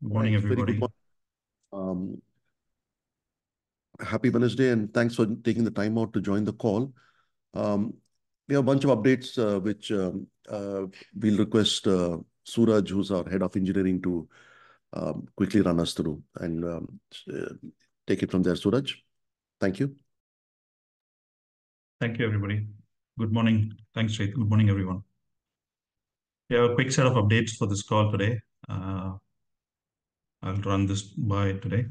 Good morning. Everybody. morning. Um, happy Wednesday, and thanks for taking the time out to join the call. Um, we have a bunch of updates, uh, which um, uh, we'll request uh, Suraj, who's our Head of Engineering, to quickly run us through and take it from there. Suraj, thank you. Thank you, everybody. Good morning. Thanks, Shreet. Good morning, everyone. We have a quick set of updates for this call today. I'll run this by today.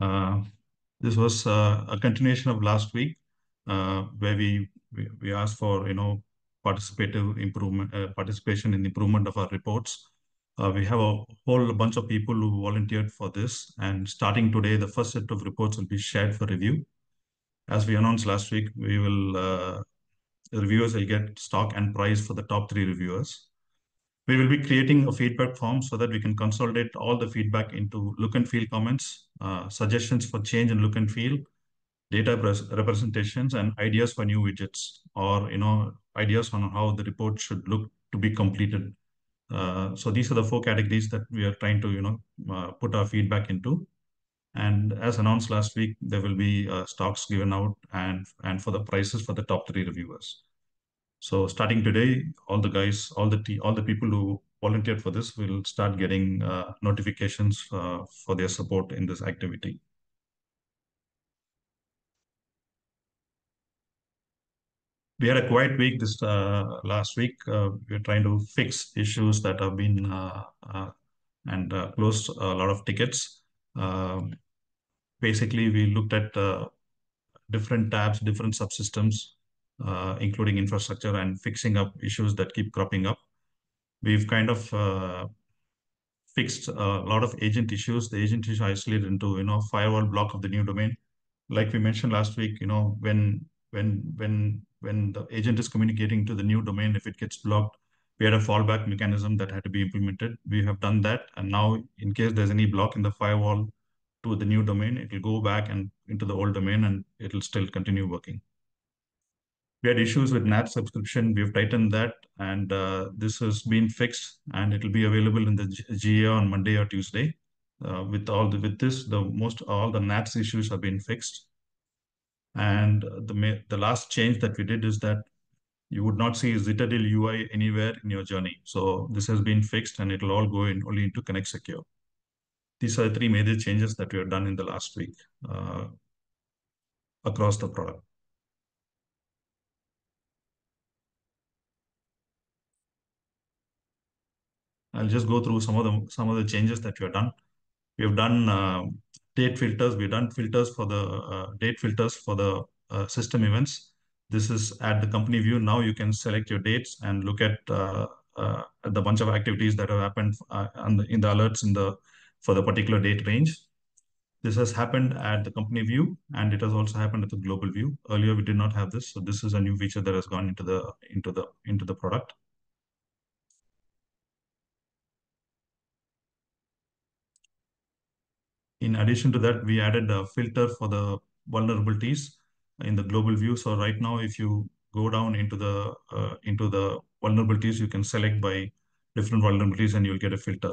Uh, this was uh, a continuation of last week, uh, where we we asked for, you know, participative improvement, participation in improvement of our reports. We have a whole bunch of people who volunteered for this, and starting today, the first set of reports will be shared for review. As we announced last week, we will, the reviewers will get stock and price for the top three reviewers. We will be creating a feedback form so that we can consolidate all the feedback into look and feel comments, uh, suggestions for change in look and feel, data representations, and ideas for new widgets, or, you know, ideas on how the report should look to be completed. Uh, so these are the four categories that we are trying to, you know, uh, put our feedback into. And as announced last week, there will be stocks given out and and for the prices for the top three reviewers. So starting today, all the guys, all the all the people who volunteered for this will start getting uh, notifications uh, for their support in this activity. We had a quiet week this uh, last week. We are trying to fix issues that have been and closed a lot of tickets. Um, basically, we looked at different tabs, different subsystems, Uh, including infrastructure and fixing up issues that keep cropping up. We've kind of uh, fixed a lot of agent issues. The agent is isolated into, you know, firewall block of the new domain. Like we mentioned last week, you know, when when when when the agent is communicating to the new domain, if it gets blocked, we had a fallback mechanism that had to be implemented. We have done that, and now, in case there's any block in the firewall to the new domain, it will go back and into the old domain, and it'll still continue working. We had issues with NAT subscription. We have tightened that, and uh, this has been fixed, and it'll be available in the GA on Monday or Tuesday. Uh, with all the, with this, the most all the NATs issues have been fixed. And the the last change that we did is that you would not see Zitadel UI anywhere in your journey. So this has been fixed, and it'll all go in only into ConnectSecure. These are the three major changes that we have done in the last week uh, across the product. I'll just go through some of the some of the changes that we have done. We have done uh, date filters. We've done filters for the uh, date filters for the uh, system events. This is at the company view. Now you can select your dates and look at the bunch of activities that have happened in the alerts in the for the particular date range. This has happened at the company view, and it has also happened at the global view. Earlier, we did not have this, so this is a new feature that has gone into the into the into the product. In addition to that, we added a filter for the vulnerabilities in the global view. So right now, if you go down into the uh, into the vulnerabilities, you can select by different vulnerabilities, and you'll get a filter.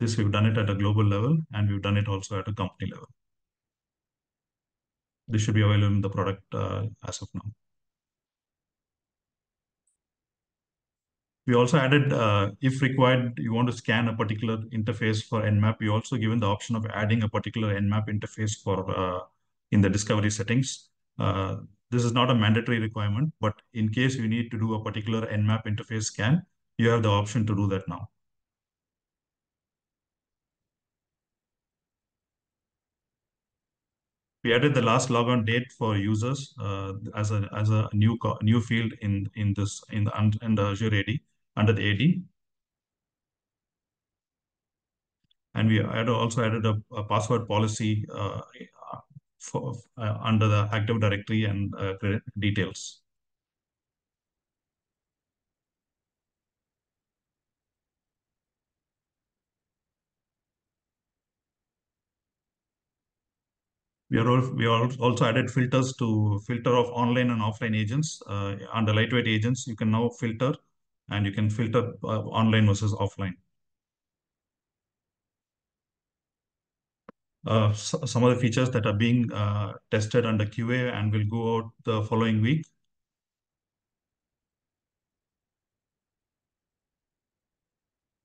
This, we've done it at a global level, and we've done it also at a company level. This should be available in the product as of now. We also added, uh, if required, you want to scan a particular interface for Nmap, we also given the option of adding a particular Nmap interface for uh, in the discovery settings. Uh, this is not a mandatory requirement, but in case you need to do a particular Nmap interface scan, you have the option to do that now. We added the last logon date for users as a as a new new field in the Azure AD, under the AD. And we also added a password policy uh, for uh, under the Active Directory and uh, details. We are we are also added filters to filter off online and offline agents. Under lightweight agents, you can now filter and you can filter uh, online versus offline. Uh, so, some of the features that are being uh, tested under QA and will go out the following week.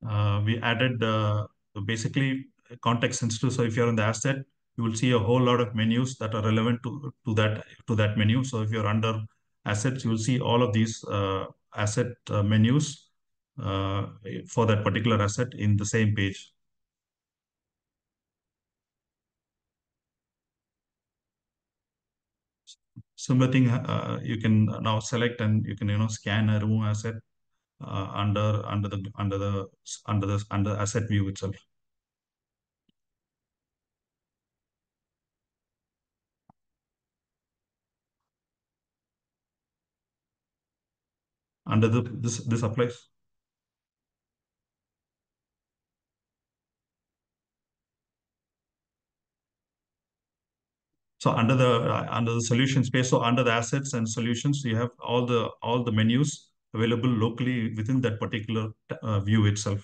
Uh, we added uh, basically context sensitive. So if you're in the asset, you will see a whole lot of menus that are relevant to, to that to that menu. So if you're under assets, you will see all of these uh, asset uh, menus uh, for that particular asset in the same page. Similar thing, uh, you can now select and you can you know scan a remove asset under under the under the under the under asset view itself. Under the this this applies. So under the uh, under the solution space, so under the assets and solutions, you have all the all the menus available locally within that particular uh, view itself.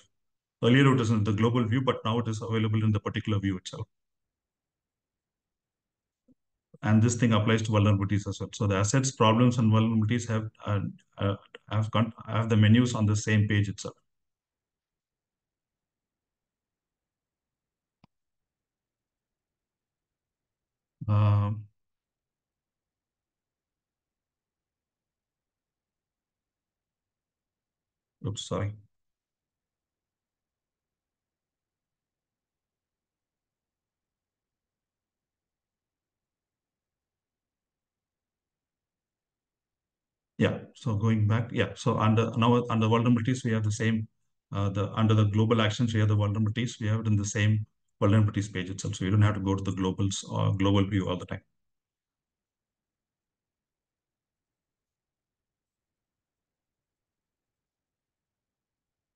Earlier it was in the global view, but now it is available in the particular view itself. And this thing applies to vulnerabilities as well. So the assets, problems, and vulnerabilities have uh, uh, have have the menus on the same page itself. Um, oops, sorry. Yeah. So going back, yeah. So under now under vulnerabilities, we have the same. Uh, the under the global actions, we have the vulnerabilities. We have it in the same vulnerabilities page itself. So you don't have to go to the globals or global view all the time.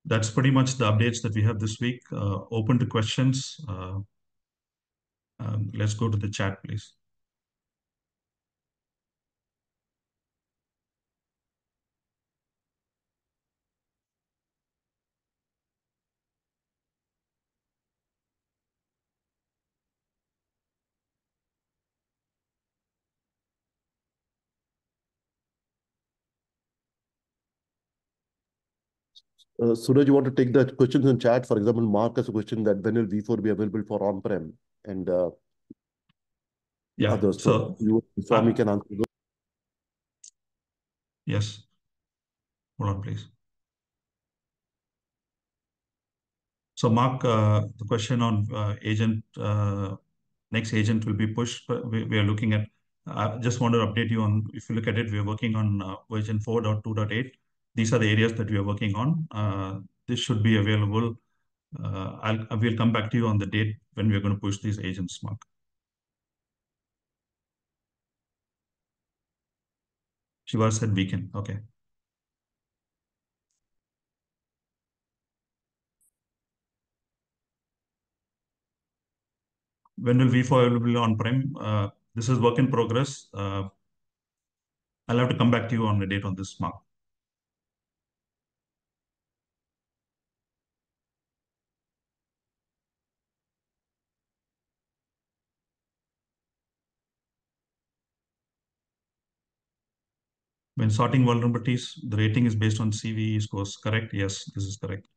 That's pretty much the updates that we have this week. Uh, open to questions. Uh, um, let's go to the chat, please. Uh, Suraj, you want to take the questions in chat? For example, Mark has a question that when will V4 be available for on-prem and uh, yeah, others. So, so you, Swami uh, can answer those. Yes. Hold on, please. So Mark, uh, the question on uh, agent, uh, next agent will be pushed. We, we are looking at, I just want to update you on, if you look at it, we are working on uh, version 4.2.8 these are the areas that we are working on. Uh, this should be available. Uh, I'll, I will come back to you on the date when we're going to push these agents, Mark. Shiva said weekend. Okay. When will V4 available on-prem? Uh, this is work in progress. Uh, I'll have to come back to you on the date on this, Mark. Sorting vulnerabilities, the rating is based on CVE scores, correct? Yes, this is correct.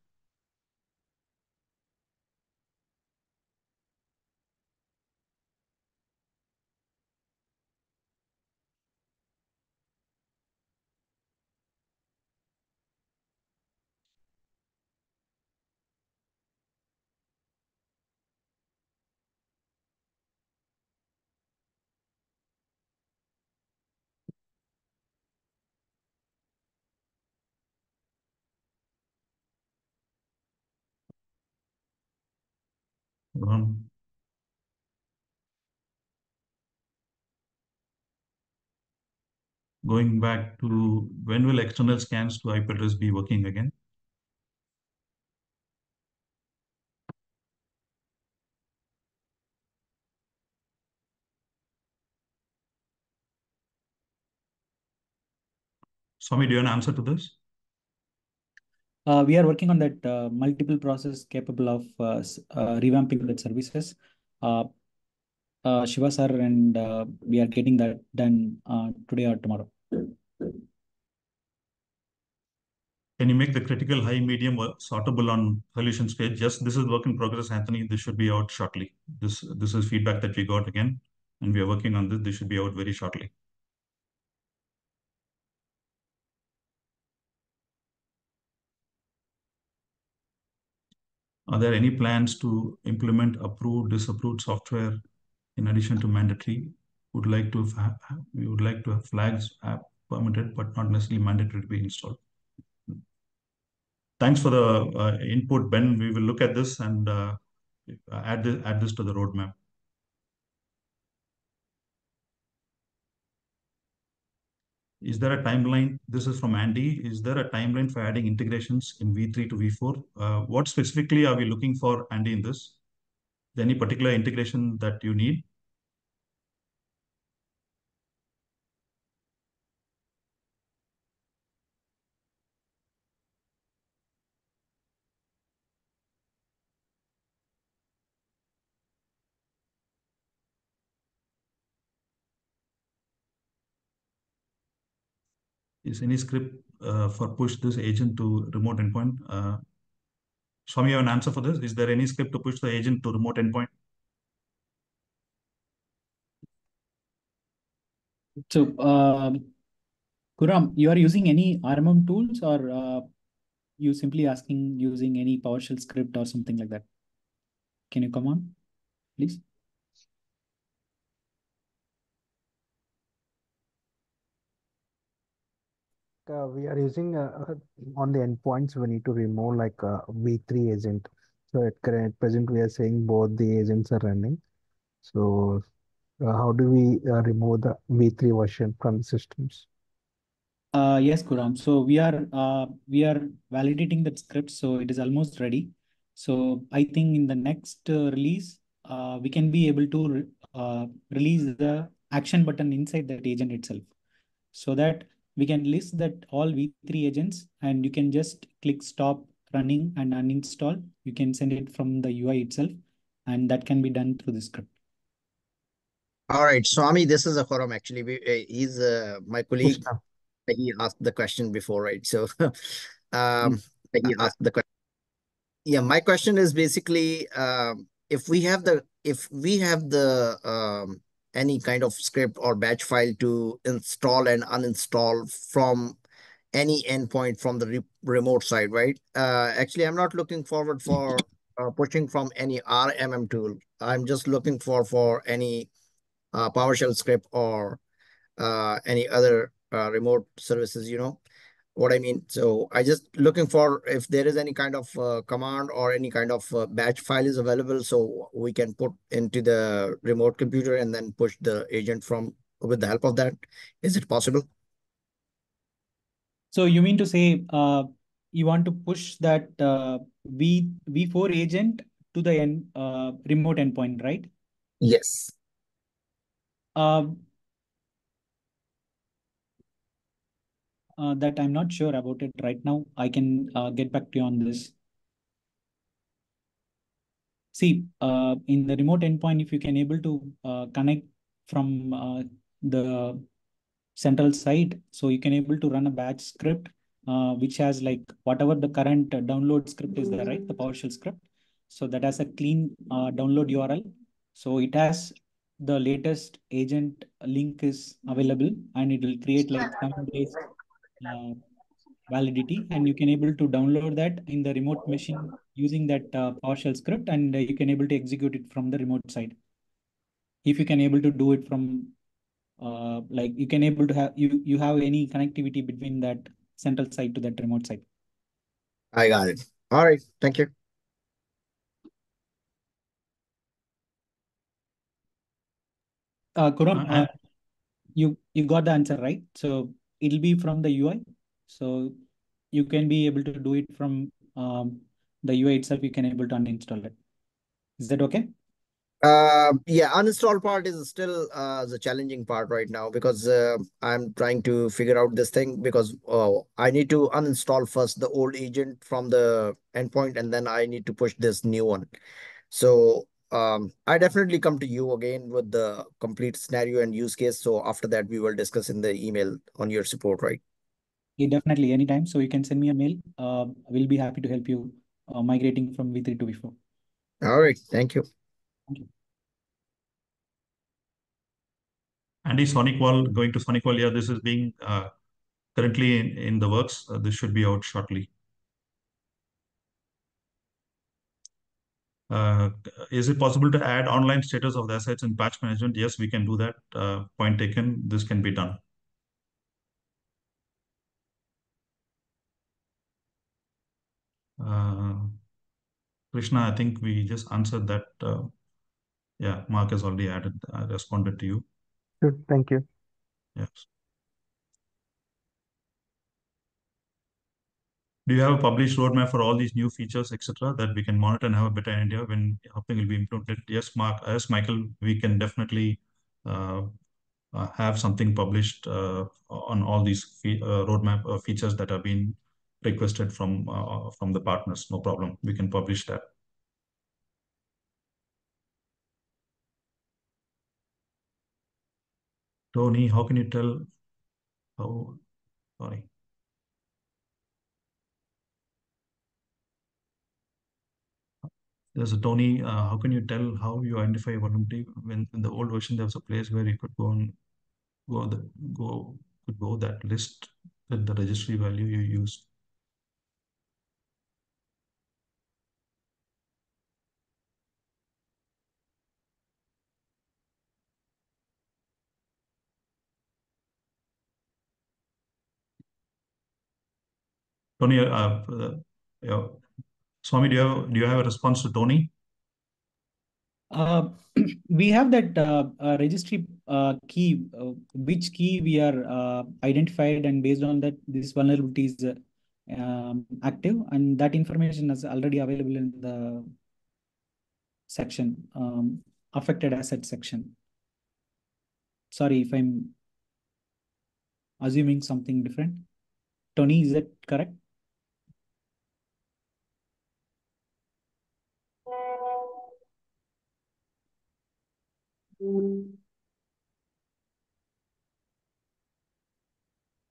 Going back to when will external scans to IP address be working again? Swami, do you have an answer to this? Uh, we are working on that uh, multiple process capable of uh, revamping that services. Shiva sir, and we are getting that done today or tomorrow. Can you make the critical high medium sortable on solutions page? Yes, this is work in progress, Anthony. This should be out shortly. This this is feedback that we got again, and we are working on this. This should be out very shortly. Are there any plans to implement approved, disapproved software in addition to mandatory? Would like to we would like to have flags app permitted, but not necessarily mandatory to be installed. Thanks for the uh, input, Ben. We will look at this and uh, add add this to the roadmap. Is there a timeline? This is from Andy. Is there a timeline for adding integrations in V3 to V4? Uh, what specifically are we looking for, Andy, in this? Any particular integration that you need? Is any script uh, for push this agent to remote endpoint? Uh, Swami, you have an answer for this? Is there any script to push the agent to remote endpoint? So, uh, Kuram, you are using any RMM tools or uh, you simply asking using any PowerShell script or something like that? Can you come on, please? Uh, we are using uh, uh, on the endpoints, we need to remove like a V3 agent. So at current present, we are saying both the agents are running. So uh, how do we uh, remove the V3 version from the systems? Uh, yes, Kuram. So we are uh, we are validating that script, so it is almost ready. So I think in the next uh, release, uh, we can be able to re uh, release the action button inside that agent itself, so that we can list that all V3 agents and you can just click stop running and uninstall. You can send it from the UI itself and that can be done through the script. All right, Swami, this is a forum actually. We, uh, he's uh, my colleague. He asked the question before, right? So um, he asked the question. Yeah, my question is basically um, if we have the if we have the um, any kind of script or batch file to install and uninstall from any endpoint from the re remote side, right? Uh, actually, I'm not looking forward for uh, pushing from any RMM tool. I'm just looking for for any uh, PowerShell script or uh, any other uh, remote services, you know what I mean. So I just looking for if there is any kind of uh, command or any kind of uh, batch file is available, so we can put into the remote computer and then push the agent from with the help of that. Is it possible? So you mean to say uh, you want to push that uh, V V4 agent to the end, uh, remote endpoint, right? Yes. Uh, uh, that I'm not sure about it right now. I can uh, get back to you on this. See, uh, in the remote endpoint, if you can able to uh, connect from uh, the central site, so you can able to run a batch script, uh, which has like whatever the current download script is there, right? The PowerShell script. So that has a clean download URL. So it has the latest agent link is available and it will create like some based uh, validity and you can able to download that in the remote machine using that uh, PowerShell script and uh, you can able to execute it from the remote side. If you can able to do it from uh, like you can able to have you you have any connectivity between that central side to that remote side. I got it. All right. Thank you. Uh, Kuram, uh, you you got the answer right. So it'll be from the UI. So you can be able to do it from um, the UI itself. You can able to uninstall it. Is that okay? Uh, yeah, uninstall part is still uh, the challenging part right now because uh, I'm trying to figure out this thing because uh, I need to uninstall first the old agent from the endpoint and then I need to push this new one. So um, I definitely come to you again with the complete scenario and use case. So after that, we will discuss in the email on your support, right? Yeah, definitely anytime. So you can send me a mail. Uh, we'll be happy to help you uh, migrating from V3 to V4. All right. Thank you. Thank you. Andy, SonicWall, going to SonicWall, yeah, this is being uh, currently in, in the works. Uh, this should be out shortly. Is it possible to add online status of the assets in patch management? Yes, we can do that. Uh, point taken, this can be done. Uh, Krishna, I think we just answered that. Uh, yeah, Mark has already added, uh, responded to you. Good, thank you. Yes. Do you have a published roadmap for all these new features, etc., that we can monitor and have a better idea when something will be implemented? Yes, Mark, yes, Michael, we can definitely uh, uh, have something published uh, on all these fe uh, roadmap uh, features that have been requested from from the partners. No problem. We can publish that. Tony, how can you tell how, sorry. There's a Tony, uh, how can you tell how you identify vulnerability when in the old version there was a place where you could go and go the go could go that list with the registry value you used. Tony, uh, uh, yeah. Swami, do you have do you have a response to Tony? Uh, we have that uh, uh, registry uh, key, uh, which key we are uh, identified, and based on that, this vulnerability is um, active, and that information is already available in the section, um, affected asset section. Sorry if I'm assuming something different. Tony, is that correct?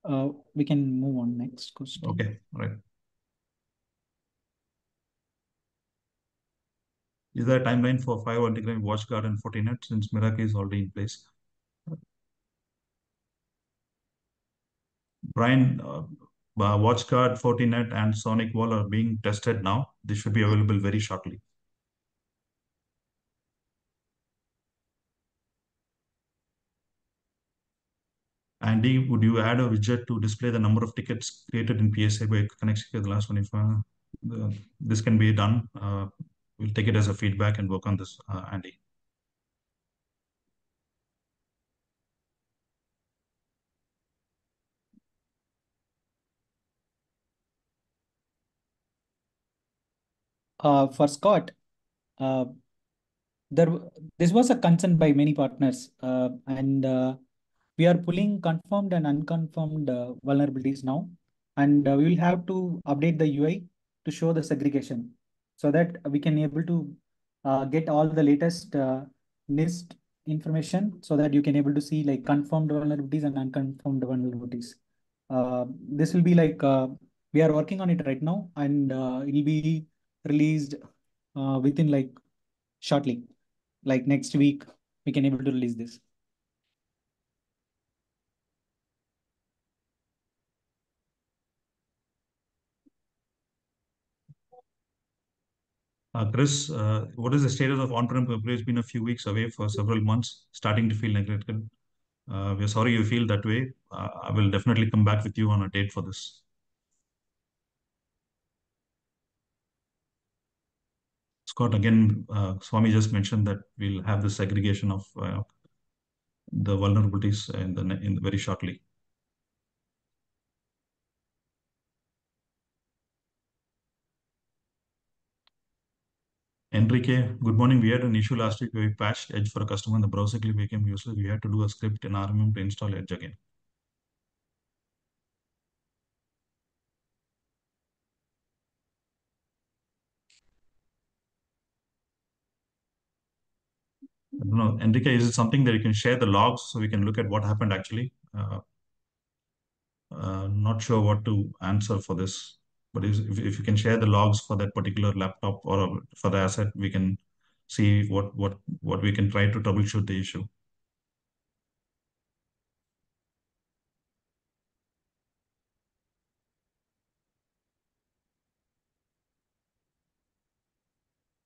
Uh, we can move on next question. Okay, all right. Is there a timeline for firewall integrating WatchGuard and Fortinet since Meraki is already in place? Brian, uh, WatchGuard, net, and SonicWall are being tested now. They should be available very shortly. Andy, would you add a widget to display the number of tickets created in PSA by connecting to the last 25? Uh, this can be done. Uh, we'll take it as a feedback and work on this, uh, Andy. Uh, for Scott, uh, there this was a concern by many partners, uh, and we are pulling confirmed and unconfirmed uh, vulnerabilities now, and uh, we will have to update the UI to show the segregation so that we can able to uh, get all the latest uh, NIST information so that you can able to see like confirmed vulnerabilities and unconfirmed vulnerabilities. Uh, this will be like uh, we are working on it right now, and it will be released within like shortly, like next week. We can able to release this. Chris, uh, what is the status of on-prem Compare? It's been a few weeks away for several months, starting to feel neglected. Uh, we're sorry you feel that way. Uh, I will definitely come back with you on a date for this. Scott, again, uh, Swami just mentioned that we'll have the segregation of uh, the vulnerabilities in the in very shortly. Enrique, good morning. We had an issue last week where we patched Edge for a customer and the browser clip became useless. We had to do a script in RMM to install Edge again. I don't know, Enrique, is it something that you can share the logs so we can look at what happened actually? Uh, uh, not sure what to answer for this, but if, if you can share the logs for that particular laptop or for the asset, we can see what what what we can try to troubleshoot the issue.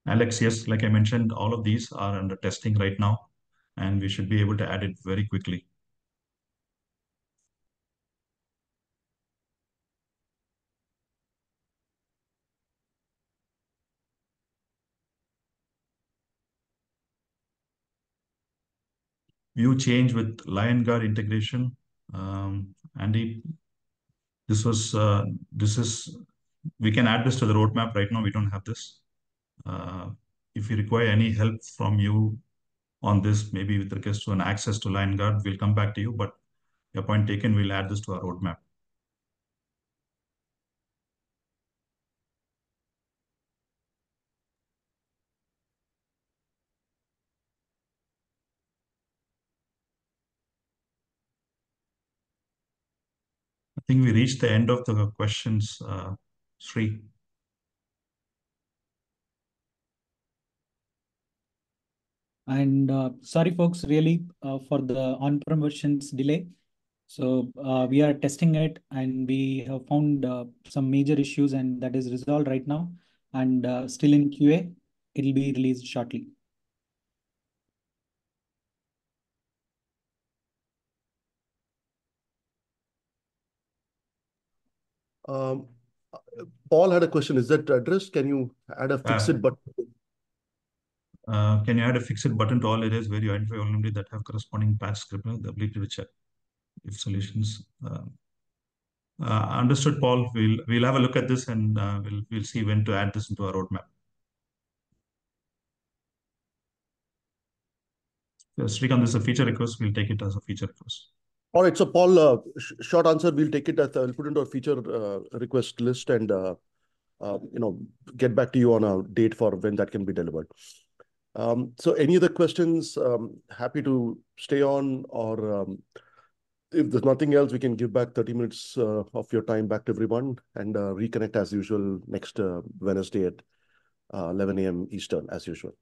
Alex, yes, like I mentioned, all of these are under testing right now, and we should be able to add it very quickly. View change with Liongard integration. Um, Andy, this was uh, this is we can add this to the roadmap right now. We don't have this. Uh, if you require any help from you on this, maybe with regards to an access to Liongard, we'll come back to you. But your point taken, we'll add this to our roadmap. Think we reached the end of the questions, uh, Sri. And uh, sorry, folks, really uh, for the on-prem versions delay. So we are testing it and we have found some major issues and that is resolved right now and still in QA. It'll be released shortly. Um, Paul had a question. Is that addressed? Can you add a fix it button? Uh, can you add a fix it button to all areas where you identify vulnerability that have corresponding patch script, the ability to check if solutions? Uh, uh, understood, Paul. We'll we'll have a look at this and uh, we'll we'll see when to add this into our roadmap. So, Srikanth, this is a feature request. We'll take it as a feature request. All right. So, Paul, uh, sh short answer. We'll take it as uh, we'll put it into a feature uh, request list and uh, uh, you know get back to you on a date for when that can be delivered. Um, so, any other questions? Um, happy to stay on, or um, if there's nothing else, we can give back 30 minutes uh, of your time back to everyone and reconnect as usual next Wednesday at 11 a.m. Eastern, as usual.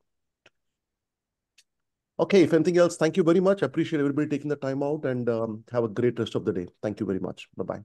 Okay, if anything else, thank you very much. I appreciate everybody taking the time out and um, have a great rest of the day. Thank you very much. Bye-bye.